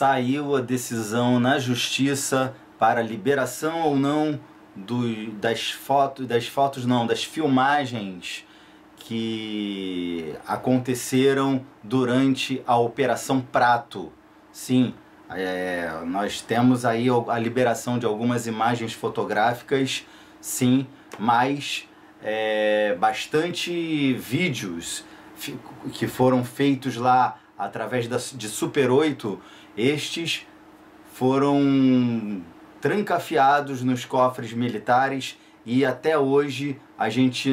saiu a decisão na justiça para liberação ou não do, das fotos, das fotos não, das filmagens que aconteceram durante a Operação Prato. Sim, é, nós temos aí a liberação de algumas imagens fotográficas, sim, mas é, bastante vídeos que foram feitos lá através da, de Super 8, estes foram trancafiados nos cofres militares e até hoje a gente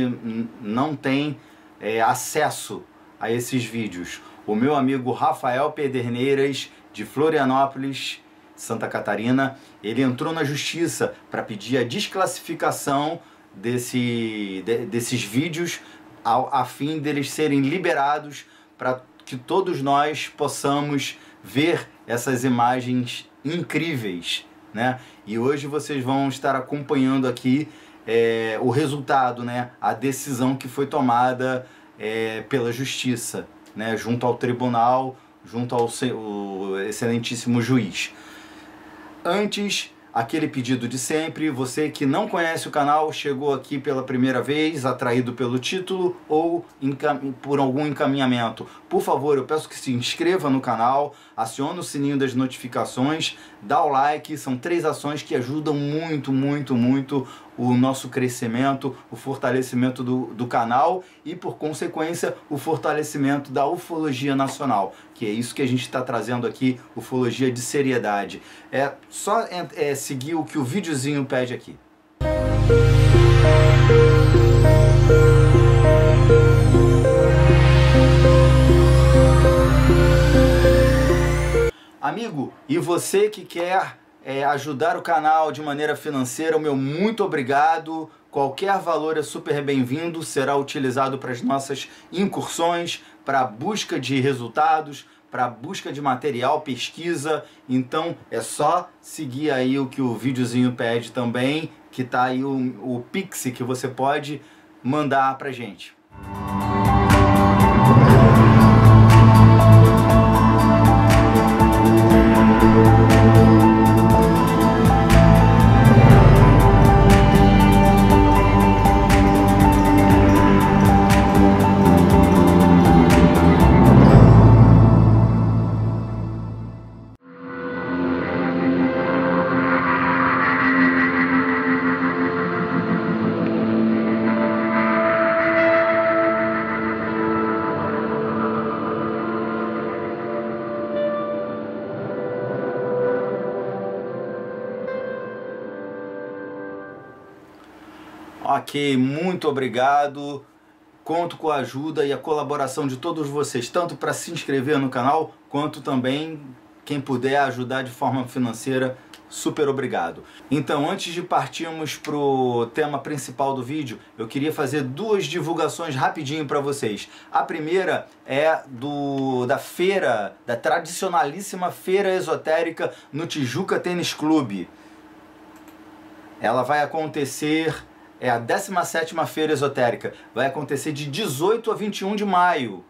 não tem é, acesso a esses vídeos. O meu amigo Rafael Pederneiras, de Florianópolis, Santa Catarina, ele entrou na justiça para pedir a desclassificação desse, de, desses vídeos a, a fim deles serem liberados para que todos nós possamos ver essas imagens incríveis, né? E hoje vocês vão estar acompanhando aqui é, o resultado, né? A decisão que foi tomada é, pela justiça, né? Junto ao tribunal, junto ao excelentíssimo juiz. Antes aquele pedido de sempre. Você que não conhece o canal, chegou aqui pela primeira vez, atraído pelo título ou por algum encaminhamento. Por favor, eu peço que se inscreva no canal, acione o sininho das notificações, dá o like, são três ações que ajudam muito, muito, muito o nosso crescimento, o fortalecimento do, do canal e, por consequência, o fortalecimento da ufologia nacional, que é isso que a gente está trazendo aqui, ufologia de seriedade. É só é, seguir o que o videozinho pede aqui. Amigo, e você que quer é, ajudar o canal de maneira financeira, o meu muito obrigado. Qualquer valor é super bem-vindo, será utilizado para as nossas incursões, para a busca de resultados, para busca de material, pesquisa. Então é só seguir aí o que o videozinho pede também, que tá aí o, o Pix que você pode mandar para gente. Ok, muito obrigado. Conto com a ajuda e a colaboração de todos vocês, tanto para se inscrever no canal, quanto também quem puder ajudar de forma financeira, super obrigado. Então, antes de partirmos para o tema principal do vídeo, eu queria fazer duas divulgações rapidinho para vocês. A primeira é do da feira, da tradicionalíssima feira esotérica no Tijuca Tênis Clube. Ela vai acontecer é a 17ª Feira Esotérica. Vai acontecer de 18 a 21 de maio,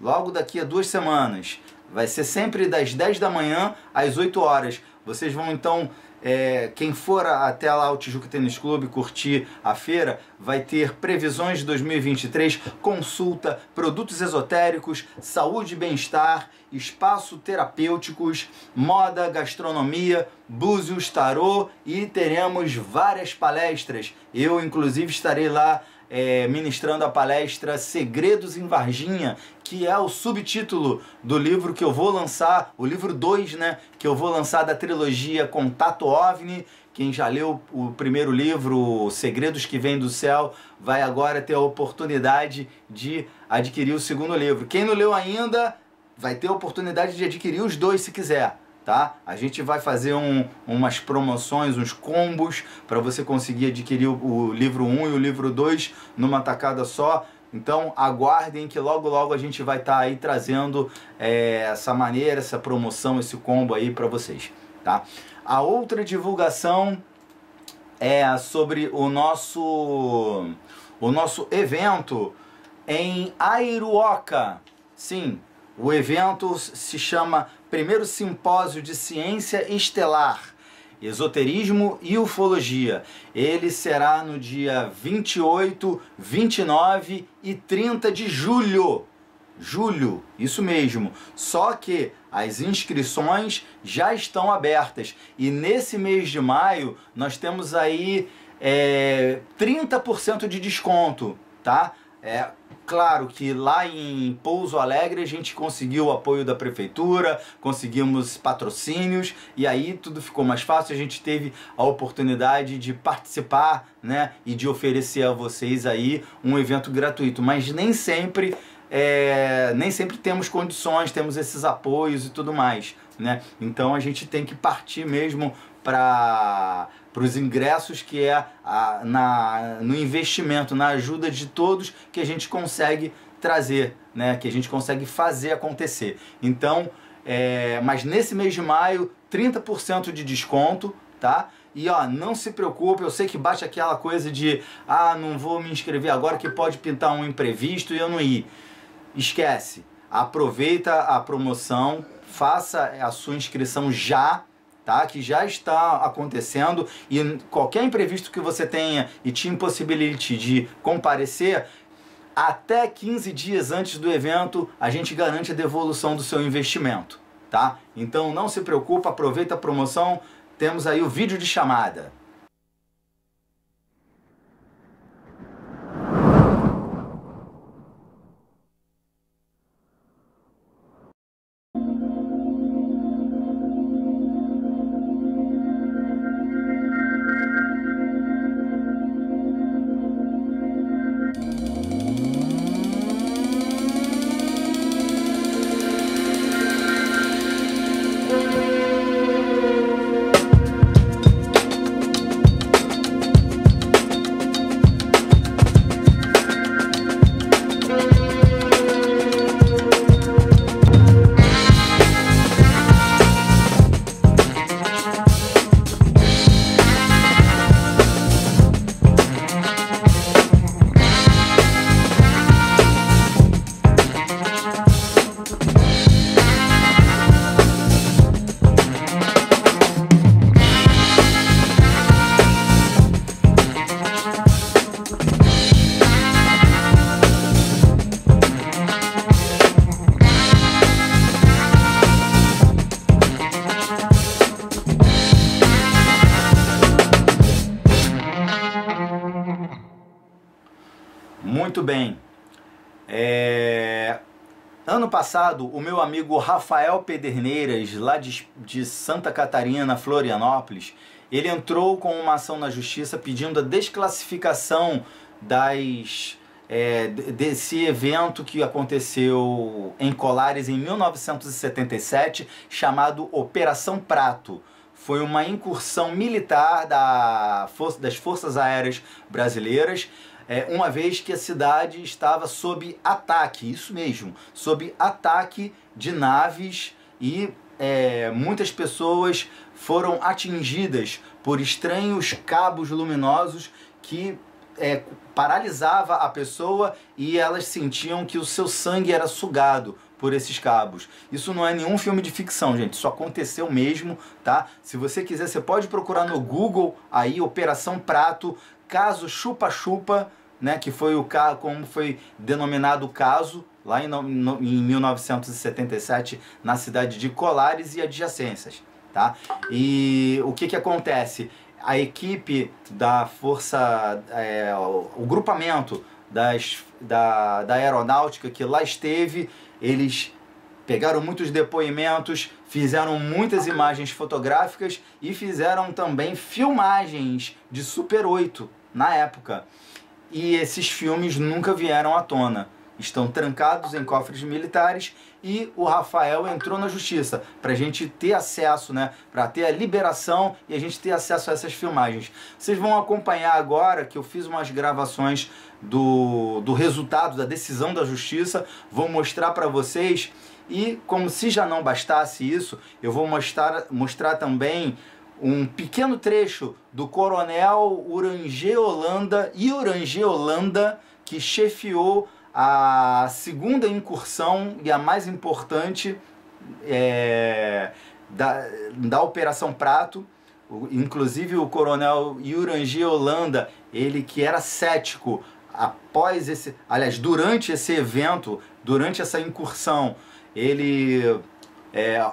logo daqui a duas semanas. Vai ser sempre das 10 da manhã às 8 horas. Vocês vão então é, quem for até lá o Tijuca Tênis Clube curtir a feira, vai ter previsões de 2023, consulta, produtos esotéricos, saúde e bem-estar, espaço terapêuticos, moda, gastronomia, búzios, tarô e teremos várias palestras. Eu, inclusive, estarei lá é, ministrando a palestra Segredos em Varginha, que é o subtítulo do livro que eu vou lançar, o livro 2, né, que eu vou lançar da trilogia Contato OVNI. Quem já leu o primeiro livro, Segredos que Vêm do Céu, vai agora ter a oportunidade de adquirir o segundo livro. Quem não leu ainda, vai ter a oportunidade de adquirir os dois se quiser tá? A gente vai fazer um, umas promoções, uns combos para você conseguir adquirir o, o livro 1 e o livro 2 numa tacada só. Então aguardem que logo logo a gente vai estar tá aí trazendo é, essa maneira, essa promoção, esse combo aí para vocês, tá? A outra divulgação é sobre o nosso o nosso evento em Airuoca. Sim, O evento se chama Primeiro Simpósio de Ciência Estelar, Esoterismo e Ufologia. Ele será no dia 28, 29 e 30 de julho. Julho, isso mesmo. Só que as inscrições já estão abertas e nesse mês de maio nós temos aí é, 30% de desconto, tá? É claro que lá em Pouso Alegre a gente conseguiu o apoio da prefeitura, conseguimos patrocínios e aí tudo ficou mais fácil. A gente teve a oportunidade de participar, né, e de oferecer a vocês aí um evento gratuito, mas nem sempre é, nem sempre temos condições, temos esses apoios e tudo mais, né? Então a gente tem que partir mesmo para para os ingressos que é a, na, no investimento, na ajuda de todos que a gente consegue trazer, né? Que a gente consegue fazer acontecer. Então, é, mas nesse mês de maio, 30% de desconto, tá? E ó, não se preocupe, eu sei que bate aquela coisa de ah, não vou me inscrever agora que pode pintar um imprevisto e eu não ir. Esquece. Aproveita a promoção, faça a sua inscrição já, tá? Que já está acontecendo e qualquer imprevisto que você tenha e te impossibilite de comparecer, até 15 dias antes do evento, a gente garante a devolução do seu investimento, tá? Então não se preocupe, aproveita a promoção. Temos aí o vídeo de chamada. Muito bem. É... Ano passado, o meu amigo Rafael Pederneiras, lá de, de Santa Catarina, Florianópolis, ele entrou com uma ação na justiça pedindo a desclassificação das é, desse evento que aconteceu em Colares em 1977, chamado Operação Prato. Foi uma incursão militar da, das Forças Aéreas Brasileiras é, uma vez que a cidade estava sob ataque, isso mesmo, sob ataque de naves e é, muitas pessoas foram atingidas por estranhos cabos luminosos que é, paralisava a pessoa e elas sentiam que o seu sangue era sugado por esses cabos. Isso não é nenhum filme de ficção, gente. Isso aconteceu mesmo, tá? Se você quiser, você pode procurar no Google aí Operação Prato, caso chupa-chupa né, que foi o caso, como foi denominado o caso lá em, no, em 1977 na cidade de Colares e adjacências, tá? E o que que acontece? A equipe da força, é, o, o grupamento das, da, da aeronáutica que lá esteve, eles pegaram muitos depoimentos, fizeram muitas imagens fotográficas e fizeram também filmagens de Super 8 na época e esses filmes nunca vieram à tona. Estão trancados em cofres militares e o Rafael entrou na justiça para a gente ter acesso, né? Para ter a liberação e a gente ter acesso a essas filmagens. Vocês vão acompanhar agora que eu fiz umas gravações do, do resultado da decisão da justiça. Vou mostrar para vocês e, como se já não bastasse isso, eu vou mostrar, mostrar também um pequeno trecho do coronel Urangê Holanda e Urangê Holanda que chefiou a segunda incursão e a mais importante é, da, da Operação Prato. Inclusive o coronel Yurangi Holanda, ele que era cético após esse, aliás, durante esse evento, durante essa incursão, ele é,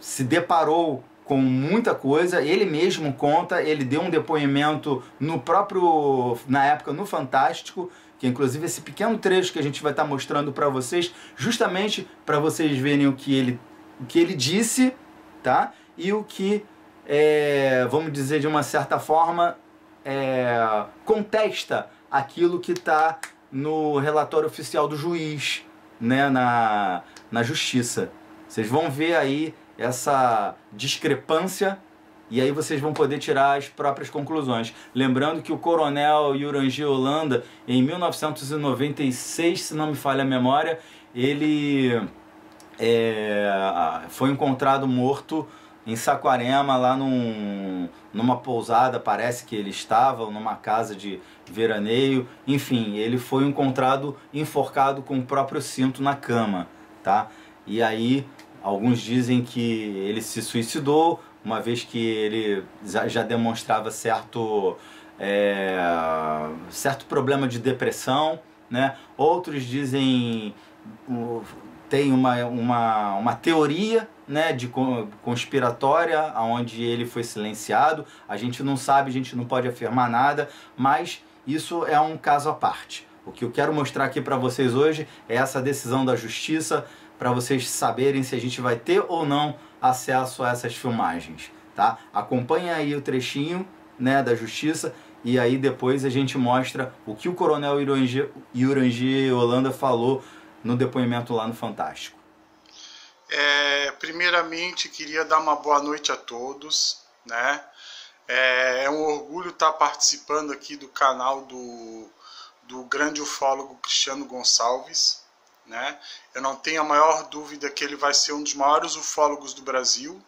se deparou com muita coisa. Ele mesmo conta, ele deu um depoimento no próprio, na época, no Fantástico, que inclusive esse pequeno trecho que a gente vai estar mostrando para vocês, justamente para vocês verem o que ele, o que ele disse, tá? E o que, é, vamos dizer de uma certa forma, é, contesta aquilo que está no relatório oficial do juiz, né, na, na justiça. Vocês vão ver aí essa discrepância e aí vocês vão poder tirar as próprias conclusões. Lembrando que o coronel Yurangi Holanda, em 1996, se não me falha a memória, ele é, foi encontrado morto em Saquarema, lá num, numa pousada, parece que ele estava, numa casa de veraneio. Enfim, ele foi encontrado enforcado com o próprio cinto na cama, tá? E aí, alguns dizem que ele se suicidou, uma vez que ele já demonstrava certo, é, certo problema de depressão, né? Outros dizem, tem uma, uma, uma teoria né, de conspiratória, onde ele foi silenciado. A gente não sabe, a gente não pode afirmar nada, mas isso é um caso à parte. O que eu quero mostrar aqui para vocês hoje é essa decisão da justiça, para vocês saberem se a gente vai ter ou não acesso a essas filmagens, tá? Acompanha aí o trechinho, né, da justiça e aí depois a gente mostra o que o coronel Irangi Holanda falou no depoimento lá no Fantástico. É, primeiramente, queria dar uma boa noite a todos, né? É, é um orgulho estar participando aqui do canal do, do grande ufólogo Cristiano Gonçalves, né? Eu não tenho a maior dúvida que ele vai ser um dos maiores ufólogos do Brasil,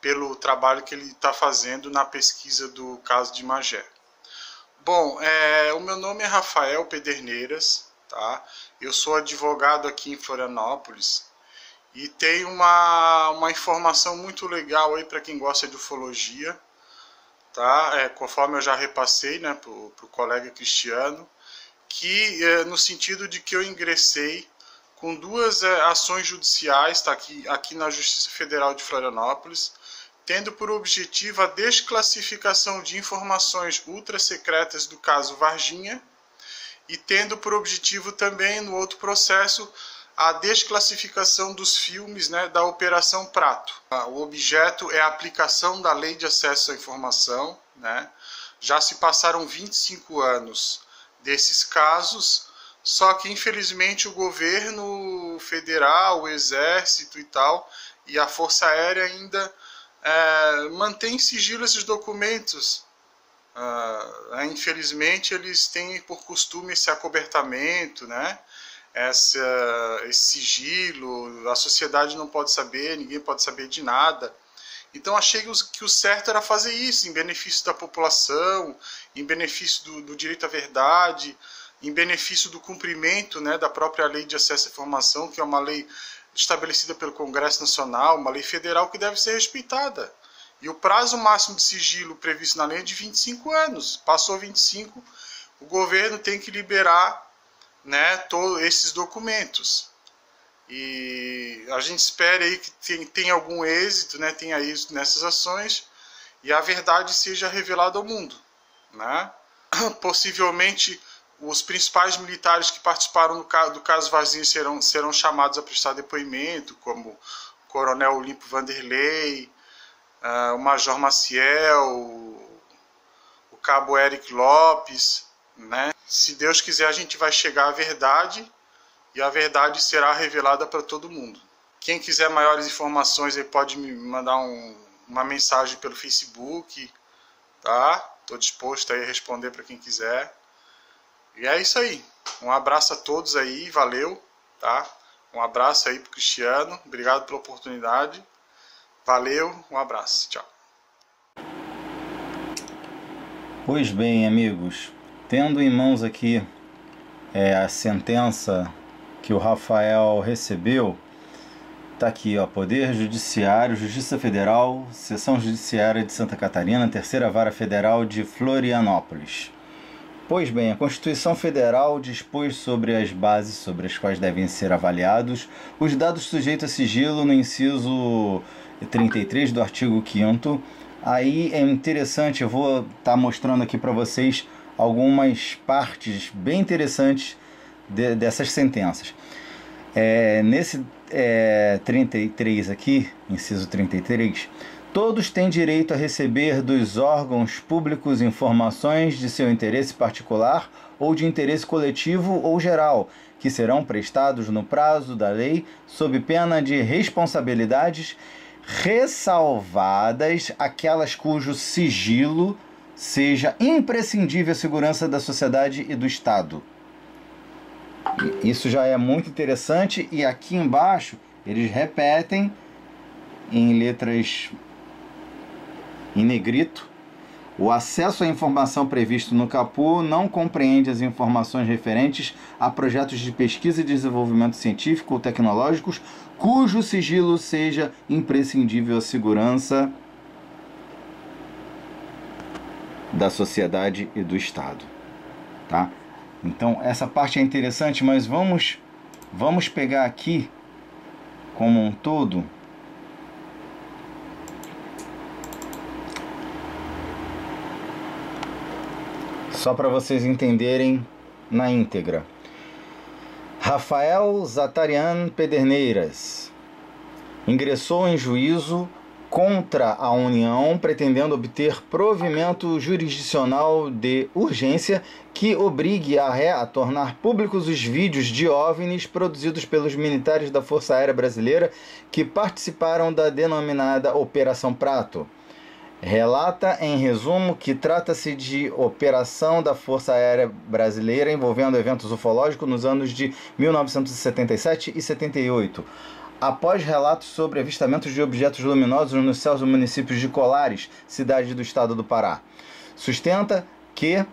pelo trabalho que ele está fazendo na pesquisa do caso de Magé. Bom, é, o meu nome é Rafael Pederneiras, tá? Eu sou advogado aqui em Florianópolis e tem uma, uma informação muito legal aí para quem gosta de ufologia, tá? É, conforme eu já repassei né, para o colega Cristiano, que é, no sentido de que eu ingressei com duas é, ações judiciais tá, aqui, aqui na Justiça Federal de Florianópolis, tendo por objetivo a desclassificação de informações ultra secretas do caso Varginha e tendo por objetivo também no outro processo a desclassificação dos filmes né, da Operação Prato. Ah, o objeto é a aplicação da Lei de Acesso à Informação. Né? Já se passaram 25 anos desses casos, só que infelizmente o governo federal, o exército e tal, e a Força Aérea ainda é, mantém sigilo esses documentos. Uh, infelizmente eles têm por costume esse acobertamento, né? essa, esse sigilo, a sociedade não pode saber, ninguém pode saber de nada. Então achei que o certo era fazer isso, em benefício da população, em benefício do, do direito à verdade, em benefício do cumprimento né, da própria lei de acesso à informação, que é uma lei estabelecida pelo Congresso Nacional, uma lei federal que deve ser respeitada. E o prazo máximo de sigilo previsto na lei é de 25 anos. Passou 25, o governo tem que liberar né, todos esses documentos. E a gente espera aí que tenha algum êxito, né, tenha isso nessas ações e a verdade seja revelada ao mundo. Né? Possivelmente os principais militares que participaram do caso, do caso Vazio serão, serão chamados a prestar depoimento, como o Coronel Olimpo Vanderlei, uh, o Major Maciel, o Cabo Eric Lopes, né? Se Deus quiser, a gente vai chegar à verdade e a verdade será revelada para todo mundo. Quem quiser maiores informações aí pode me mandar um, uma mensagem pelo Facebook, tá? Estou disposto a responder para quem quiser. E é isso aí. Um abraço a todos aí, valeu, tá? Um abraço aí pro Cristiano, obrigado pela oportunidade. Valeu, um abraço, tchau. Pois bem, amigos, tendo em mãos aqui é, a sentença que o Rafael recebeu. Tá aqui, ó, Poder Judiciário, Justiça Federal, Seção Judiciária de Santa Catarina, Terceira Vara Federal de Florianópolis. Pois bem, a Constituição Federal dispôs sobre as bases sobre as quais devem ser avaliados os dados sujeitos a sigilo no inciso 33 do artigo 5 Aí é interessante, eu vou estar tá mostrando aqui para vocês algumas partes bem interessantes de, dessas sentenças. É, nesse é, 33 aqui, inciso 33, Todos têm direito a receber dos órgãos públicos informações de seu interesse particular ou de interesse coletivo ou geral, que serão prestados no prazo da lei, sob pena de responsabilidades, ressalvadas aquelas cujo sigilo seja imprescindível à segurança da sociedade e do Estado. Isso já é muito interessante e aqui embaixo eles repetem em letras em negrito, o acesso à informação previsto no capô não compreende as informações referentes a projetos de pesquisa e desenvolvimento científico ou tecnológicos cujo sigilo seja imprescindível à segurança da sociedade e do Estado, tá? Então essa parte é interessante, mas vamos vamos pegar aqui como um todo só para vocês entenderem na íntegra. Rafael Zatarian Pederneiras ingressou em juízo contra a União, pretendendo obter provimento jurisdicional de urgência que obrigue a ré a tornar públicos os vídeos de OVNIs produzidos pelos militares da Força Aérea Brasileira que participaram da denominada Operação Prato relata em resumo que trata-se de operação da Força Aérea Brasileira envolvendo eventos ufológicos nos anos de 1977 e 78. Após relatos sobre avistamentos de objetos luminosos nos céus do município de Colares, cidade do estado do Pará, sustenta que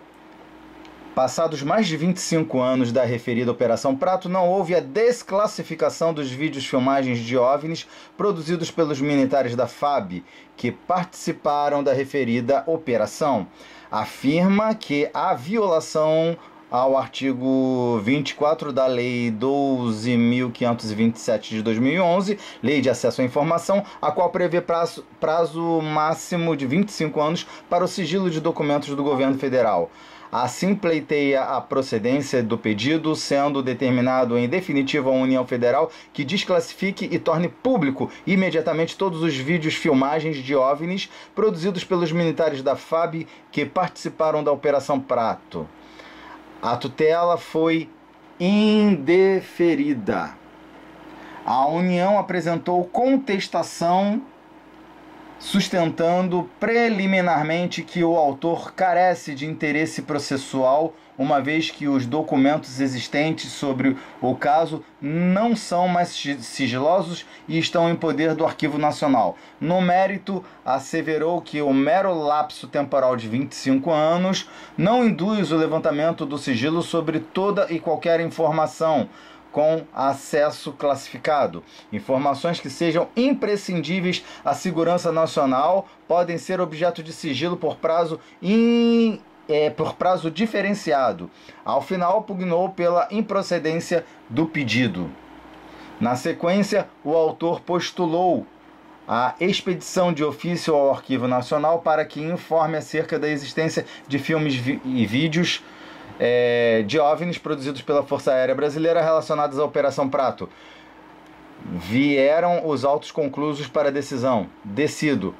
Passados mais de 25 anos da referida Operação Prato, não houve a desclassificação dos vídeos filmagens de OVNIs produzidos pelos militares da FAB, que participaram da referida operação. Afirma que a violação ao artigo 24 da Lei 12.527 de 2011, Lei de Acesso à Informação, a qual prevê prazo, prazo máximo de 25 anos para o sigilo de documentos do governo federal. Assim pleiteia a procedência do pedido, sendo determinado em definitivo a União Federal que desclassifique e torne público imediatamente todos os vídeos filmagens de OVNIs produzidos pelos militares da FAB que participaram da Operação Prato. A tutela foi indeferida. A União apresentou contestação sustentando preliminarmente que o autor carece de interesse processual, uma vez que os documentos existentes sobre o caso não são mais sigilosos e estão em poder do Arquivo Nacional. No mérito, asseverou que o mero lapso temporal de 25 anos não induz o levantamento do sigilo sobre toda e qualquer informação com acesso classificado. Informações que sejam imprescindíveis à segurança nacional podem ser objeto de sigilo por prazo in, é, por prazo diferenciado. Ao final, pugnou pela improcedência do pedido. Na sequência, o autor postulou a expedição de ofício ao Arquivo Nacional para que informe acerca da existência de filmes e vídeos é, de OVNIs produzidos pela Força Aérea Brasileira relacionados à Operação Prato. Vieram os autos conclusos para decisão. Decido.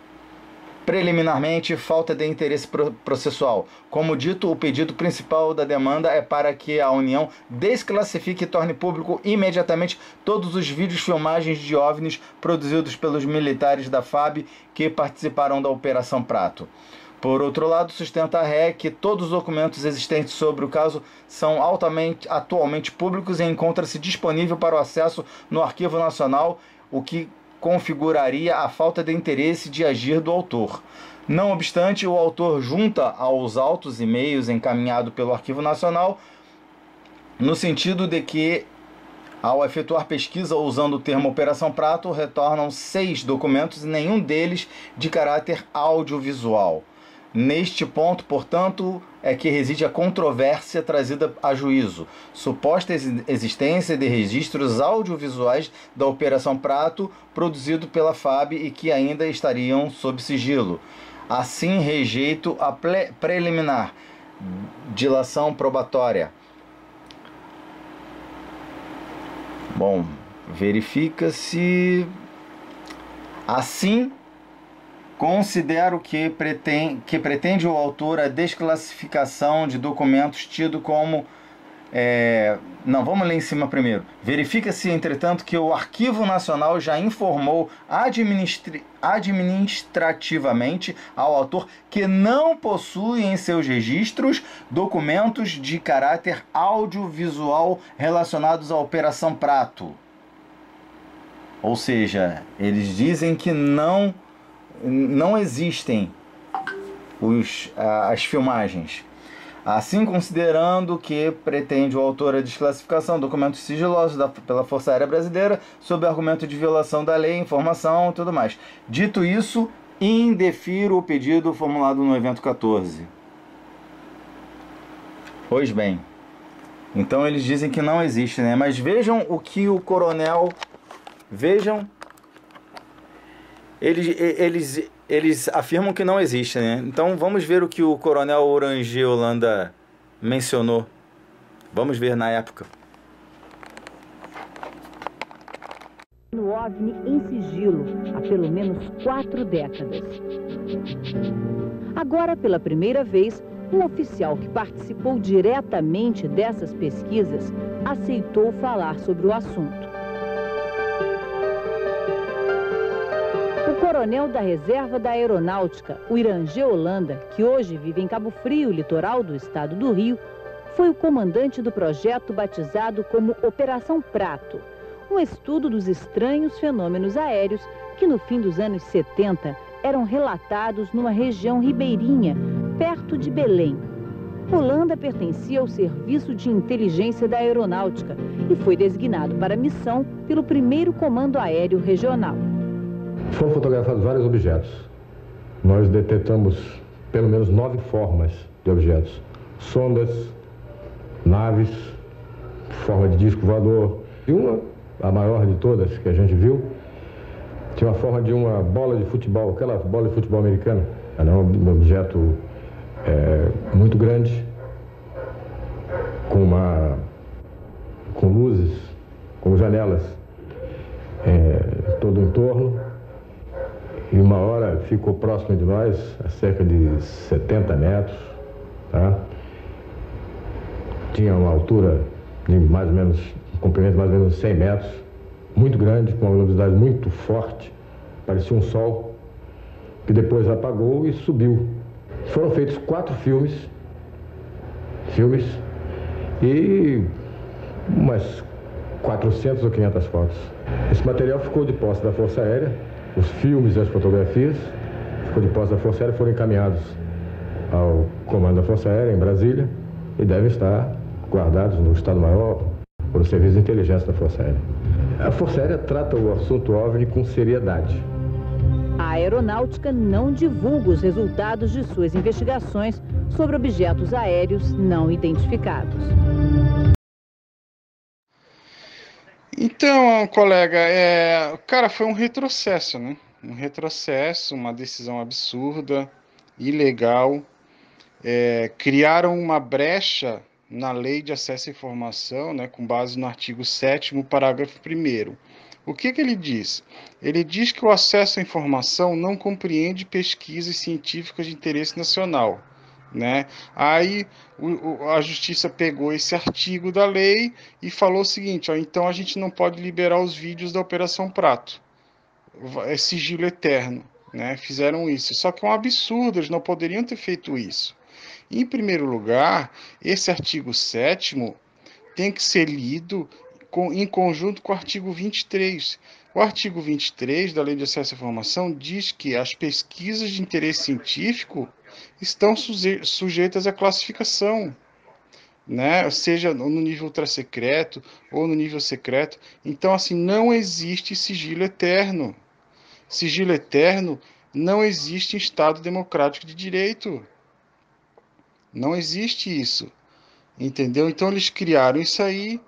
Preliminarmente, falta de interesse processual. Como dito, o pedido principal da demanda é para que a União desclassifique e torne público imediatamente todos os vídeos filmagens de OVNIs produzidos pelos militares da FAB que participaram da Operação Prato. Por outro lado, sustenta a ré que todos os documentos existentes sobre o caso são altamente atualmente públicos e encontra-se disponível para o acesso no Arquivo Nacional, o que configuraria a falta de interesse de agir do autor. Não obstante, o autor junta aos autos e meios encaminhado pelo Arquivo Nacional no sentido de que, ao efetuar pesquisa usando o termo Operação Prato, retornam seis documentos e nenhum deles de caráter audiovisual. Neste ponto, portanto, é que reside a controvérsia trazida a juízo. Suposta existência de registros audiovisuais da Operação Prato produzido pela FAB e que ainda estariam sob sigilo. Assim, rejeito a preliminar, dilação probatória. Bom, verifica-se. Assim, considero que pretende, que pretende o autor a desclassificação de documentos tido como é, não, vamos ler em cima primeiro. Verifica-se, entretanto, que o Arquivo Nacional já informou administri administrativamente ao autor que não possui em seus registros documentos de caráter audiovisual relacionados à Operação Prato. Ou seja, eles dizem que não, não existem os, as filmagens. Assim, considerando que pretende o autor a desclassificação de documentos sigilosos da, pela Força Aérea Brasileira sob argumento de violação da lei, informação e tudo mais. Dito isso, indefiro o pedido formulado no evento 14. Pois bem, então eles dizem que não existe, né? Mas vejam o que o coronel. Vejam. Eles, eles, eles afirmam que não existe, né? Então vamos ver o que o coronel Orange Holanda mencionou. Vamos ver na época. No OVNI em sigilo há pelo menos quatro décadas. Agora, pela primeira vez, um oficial que participou diretamente dessas pesquisas aceitou falar sobre o assunto. Coronel da Reserva da Aeronáutica, o Irangê Holanda, que hoje vive em Cabo Frio, litoral do estado do Rio, foi o comandante do projeto batizado como Operação Prato, um estudo dos estranhos fenômenos aéreos que no fim dos anos 70 eram relatados numa região ribeirinha, perto de Belém. Holanda pertencia ao Serviço de Inteligência da Aeronáutica e foi designado para a missão pelo primeiro Comando Aéreo Regional. Foram fotografados vários objetos. Nós detectamos pelo menos nove formas de objetos. Sondas, naves, forma de disco voador. E uma, a maior de todas que a gente viu, tinha uma forma de uma bola de futebol, aquela bola de futebol americana. Era um objeto é, muito grande, com, uma, com luzes, com janelas é, todo o entorno e uma hora ficou próximo de nós, a cerca de 70 metros. Tá? Tinha uma altura de mais ou menos, um comprimento de mais ou menos 100 metros, muito grande, com uma luminosidade muito forte, parecia um sol, que depois apagou e subiu. Foram feitos quatro filmes, filmes, e umas 400 ou 500 fotos. Esse material ficou de posse da Força Aérea, os filmes e as fotografias, ficou da Força Aérea, foram encaminhados ao comando da Força Aérea em Brasília e devem estar guardados no Estado-Maior por o Serviço de Inteligência da Força Aérea. A Força Aérea trata o assunto OVNI com seriedade. A aeronáutica não divulga os resultados de suas investigações sobre objetos aéreos não identificados. Então, colega, é, cara, foi um retrocesso, né? Um retrocesso, uma decisão absurda, ilegal. É, criaram uma brecha na lei de acesso à informação, né, com base no artigo 7 parágrafo 1 O que, que ele diz? Ele diz que o acesso à informação não compreende pesquisas científicas de interesse nacional. Né? Aí o, a justiça pegou esse artigo da lei e falou o seguinte: ó, então a gente não pode liberar os vídeos da Operação Prato. É sigilo eterno. Né? Fizeram isso. Só que é um absurdo, eles não poderiam ter feito isso. Em primeiro lugar, esse artigo 7 tem que ser lido com, em conjunto com o artigo 23. O artigo 23 da Lei de Acesso à Informação diz que as pesquisas de interesse científico estão suje sujeitas à classificação. né? Seja no nível ultra secreto ou no nível secreto. Então, assim, não existe sigilo eterno. Sigilo eterno não existe em Estado democrático de direito. Não existe isso. Entendeu? Então eles criaram isso aí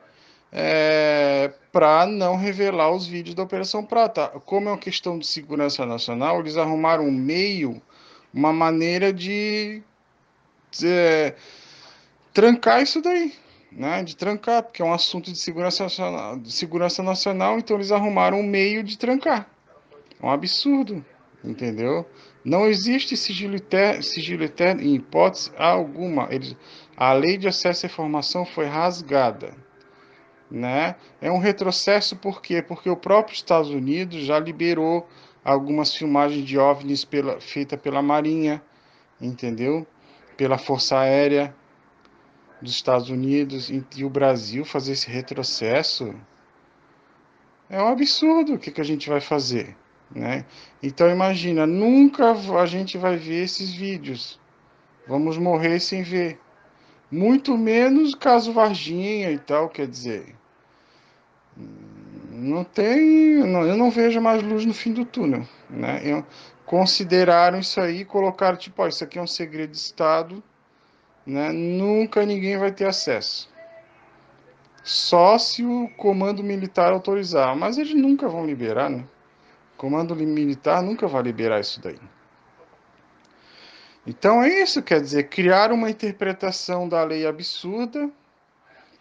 é, para não revelar os vídeos da Operação Prata. Como é uma questão de segurança nacional, eles arrumaram um meio, uma maneira de é, trancar isso daí. Né, de trancar, porque é um assunto de segurança nacional, de segurança nacional, então eles arrumaram um meio de trancar. É um absurdo, entendeu? Não existe sigilo eterno, sigilo eterno em hipótese alguma. Eles, a lei de acesso à informação foi rasgada. Né? É um retrocesso por quê? Porque o próprio Estados Unidos já liberou algumas filmagens de OVNIs pela, feita pela Marinha, entendeu? Pela Força Aérea dos Estados Unidos e o Brasil fazer esse retrocesso é um absurdo. O que, que a gente vai fazer? Né? Então imagina, nunca a gente vai ver esses vídeos. Vamos morrer sem ver. Muito menos caso Varginha e tal, quer dizer. Não tem. Não, eu não vejo mais luz no fim do túnel. Né? Eu, consideraram isso aí e colocaram, tipo, ó, isso aqui é um segredo de Estado. Né? Nunca ninguém vai ter acesso. Só se o comando militar autorizar. Mas eles nunca vão liberar, né? O comando militar nunca vai liberar isso daí. Então é isso, quer dizer, criar uma interpretação da lei absurda,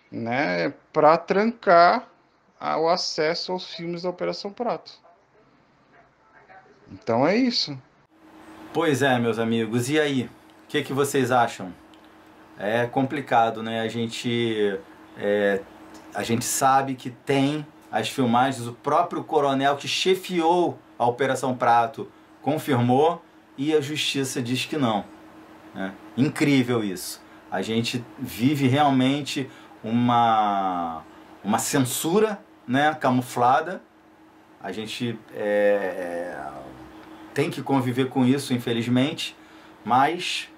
né, para trancar o acesso aos filmes da Operação Prato. Então é isso. Pois é, meus amigos. E aí? O que, que vocês acham? É complicado, né? A gente, é, a gente sabe que tem as filmagens, o próprio coronel que chefiou a Operação Prato confirmou e a justiça diz que não. Né? Incrível isso. A gente vive realmente uma, uma censura né, camuflada. A gente é, tem que conviver com isso, infelizmente, mas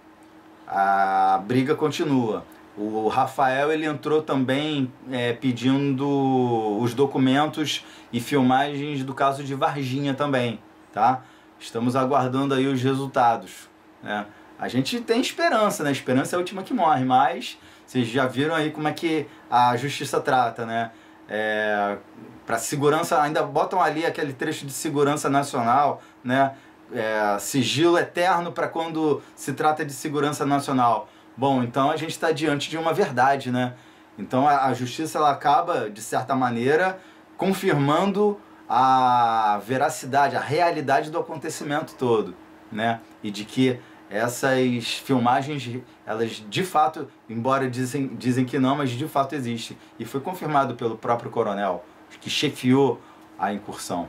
a briga continua. O Rafael ele entrou também é, pedindo os documentos e filmagens do caso de Varginha também, tá? Estamos aguardando aí os resultados, né? A gente tem esperança, né? Esperança é a última que morre, mas vocês já viram aí como é que a justiça trata, né? É, para segurança, ainda botam ali aquele trecho de segurança nacional, né? É, sigilo eterno para quando se trata de segurança nacional. Bom, então a gente está diante de uma verdade, né? Então a, a justiça ela acaba, de certa maneira, confirmando a veracidade, a realidade do acontecimento todo, né? E de que essas filmagens, elas de fato, embora dizem, dizem que não, mas de fato existem. E foi confirmado pelo próprio coronel, que chefiou a incursão.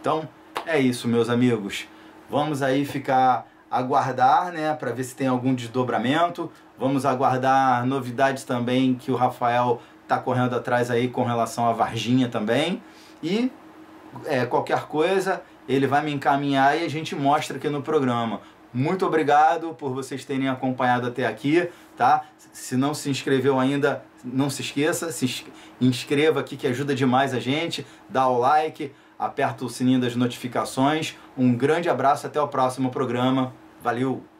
Então, é isso, meus amigos. Vamos aí ficar aguardar, né, para ver se tem algum desdobramento. Vamos aguardar novidades também que o Rafael está correndo atrás aí com relação à Varginha também. E é, qualquer coisa, ele vai me encaminhar e a gente mostra aqui no programa. Muito obrigado por vocês terem acompanhado até aqui, tá? Se não se inscreveu ainda, não se esqueça, se inscreva aqui que ajuda demais a gente, dá o like, aperta o sininho das notificações. Um grande abraço, até o próximo programa. Valeu!